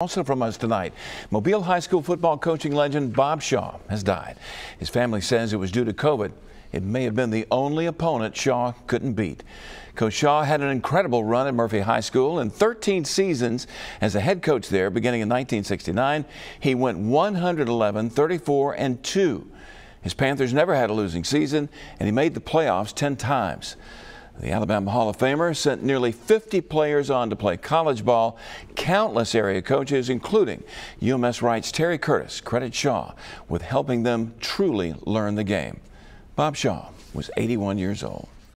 Also from us tonight, Mobile High School football coaching legend Bob Shaw has died. His family says it was due to COVID. It may have been the only opponent Shaw couldn't beat. Coach Shaw had an incredible run at Murphy High School in 13 seasons as a head coach there beginning in 1969. He went 111, 34 and 2. His Panthers never had a losing season and he made the playoffs 10 times. The Alabama Hall of Famer sent nearly 50 players on to play college ball. Countless area coaches, including UMS Wright's Terry Curtis, credit Shaw with helping them truly learn the game. Bob Shaw was 81 years old.